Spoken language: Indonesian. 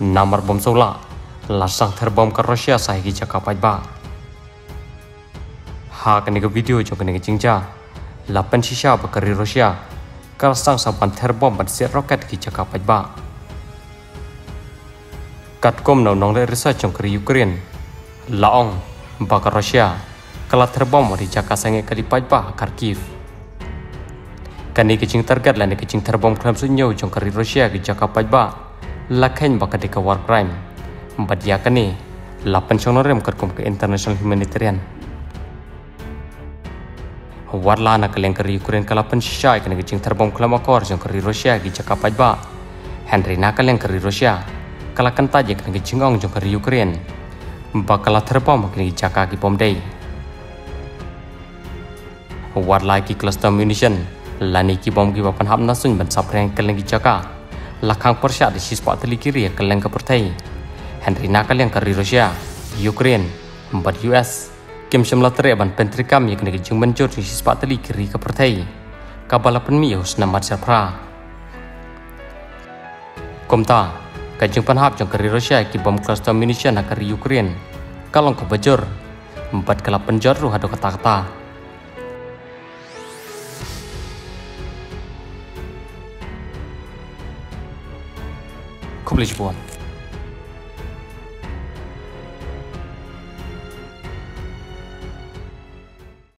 намар бомсула ларсан тербом карошия сайги чакапать ба hakani ga video jokani ga jingja lapan shisha ba kari russia karasang sapan terbom ban set rocket ki chaka paj ba katkom nau nong le research jong kri ukraine laong ba ka russia kala terbom ri chaka sange kali paj ba kharkiv kani ki jing target la ni ki jing terbom khlam su nyau jong kari russia ki chaka paj ba lakhain bakadika war crime. Badia kani lapan rem kerkum ke international humanitarian. Warla na kaleng kari Ukraine kalapan shisha ikani gicing terbom kelama kor jong kari Rusia gi cakapai ba Henry na kaleng kari Rusia kalakan taje kani gicing ong jong kari Ukraine. Bakala terbom kani caka gi pomdei warla ki cluster munition lani ki bom hap nasun ban sapreng kaleng gi caka lakang persya di sispa teli kiri ya keleng ke pertai. Henry nakal yang kari Rusia Ukraine empat US Kim semla tere ban pentrikam ya kena kejung mencur di sispa teli kiri ke pertai. Kabala penmi husna mat serpra Komta kajung panhap jong kari Rusia ki bom cluster munition kari Ukraine. Kalong ke bajur empat kelap penjor ruh ada kata-kata Complete one.